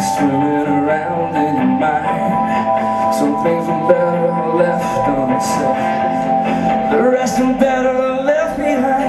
swimming around in your mind. Some things were better left unsaid. The rest are better left behind.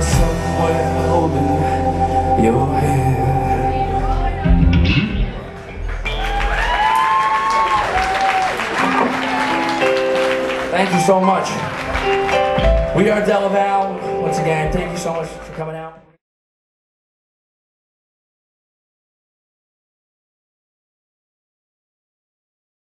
somewhere holding your hand. Thank you so much. We are Della Valle. Once again, thank you so much for coming out.